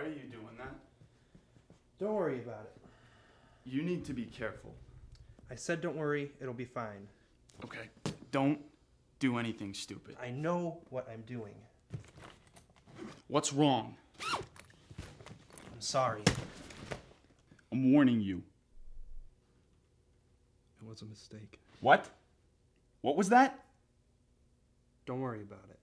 are you doing that? Don't worry about it. You need to be careful. I said don't worry, it'll be fine. Okay. Don't do anything stupid. I know what I'm doing. What's wrong? I'm sorry. I'm warning you. It was a mistake. What? What was that? Don't worry about it.